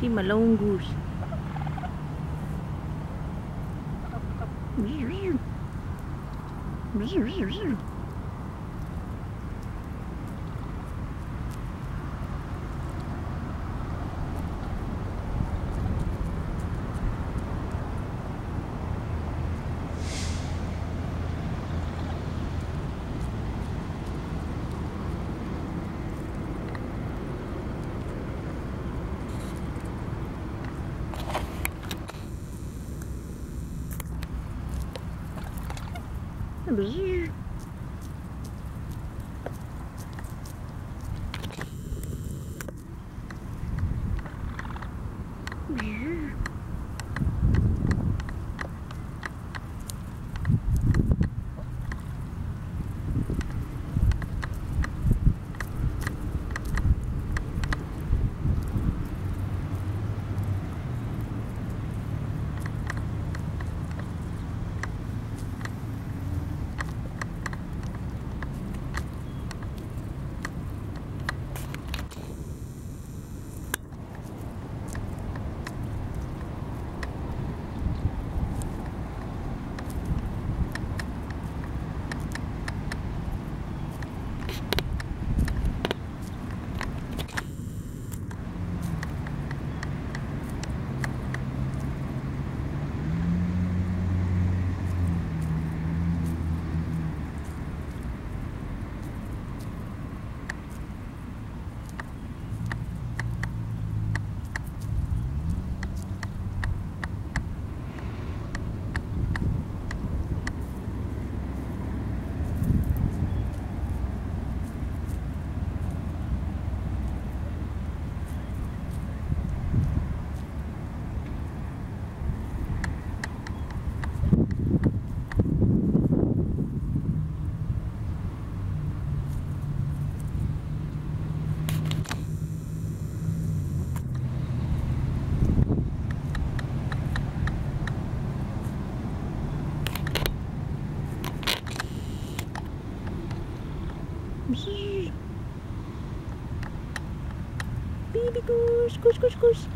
See my lone goose. Bzzz. Baby goose, goose, goose, goose.